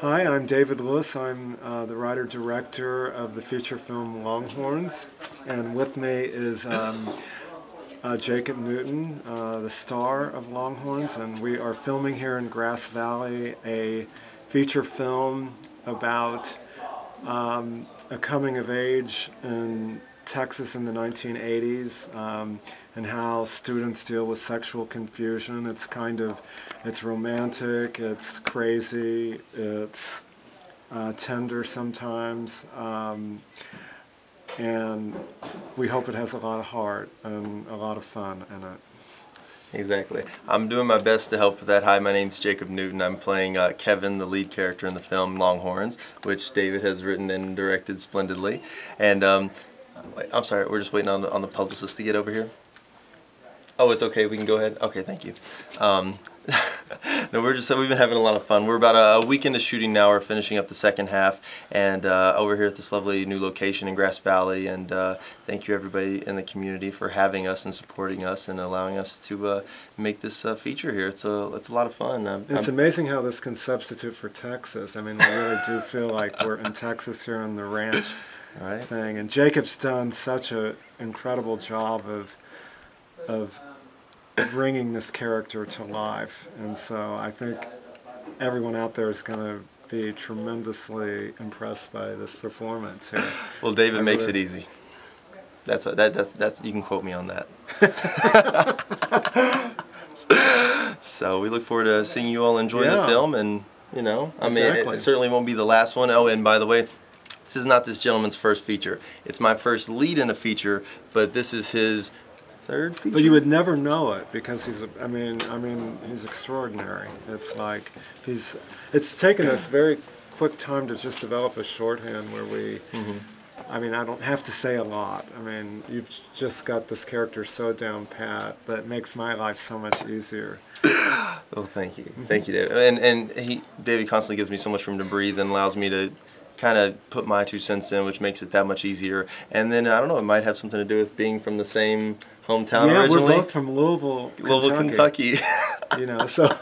Hi, I'm David Lewis. I'm uh, the writer director of the feature film Longhorns, and with me is um, uh, Jacob Newton, uh, the star of Longhorns, and we are filming here in Grass Valley a feature film about um, a coming of age in Texas in the 1980s um, and how students deal with sexual confusion. It's kind of, it's romantic, it's crazy, it's uh, tender sometimes, um, and we hope it has a lot of heart and a lot of fun in it. Exactly. I'm doing my best to help with that. Hi, my name's Jacob Newton. I'm playing uh, Kevin, the lead character in the film Longhorns, which David has written and directed splendidly. And um, wait, I'm sorry, we're just waiting on the, on the publicist to get over here. Oh, it's okay. We can go ahead. Okay, thank you. Um, no, we're just we've been having a lot of fun. We're about a, week into shooting now. We're finishing up the second half, and uh, over here at this lovely new location in Grass Valley. And uh, thank you everybody in the community for having us and supporting us and allowing us to uh, make this uh, feature here. It's a it's a lot of fun. I'm, It's I'm- amazing how this can substitute for Texas. I mean, we really do feel like we're in Texas here on the ranch right. thing. And Jacob's done such an incredible job of of bringing this character to life. And so I think everyone out there is going to be tremendously impressed by this performance here. Well, David makes it easy. That's that that's that's you can quote me on that. so we look forward to seeing you all enjoy the film, and you know, I mean, it, it certainly won't be the last one. Oh, and by the way, this is not this gentleman's first feature. It's my first lead in a feature, but this is his third feature. But you would never know it because he's. A, I mean, I mean, he's extraordinary. It's like he's. It's taken us very quick time to just develop a shorthand where we. Mhm. I mean, I don't have to say a lot. I mean, you've just got this character so down pat that it makes my life so much easier. oh, thank you, thank you, David. And and he David constantly gives me so much room to breathe and allows me to kind of put my two cents in, which makes it that much easier. And then I don't know, it might have something to do with being from the same hometown yeah, originally, we're both from Louisville, Louisville, Kentucky. You know, so.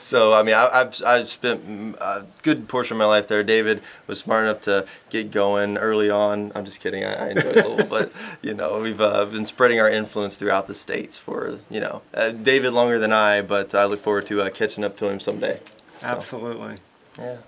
so I mean, I, I've I've spent a good portion of my life there. David was smart enough to get going early on. I'm just kidding. I, I enjoyed little but you know, we've uh, been spreading our influence throughout the states for you know, uh, David longer than I, but I look forward to uh, catching up to him someday. So, Absolutely. yeah.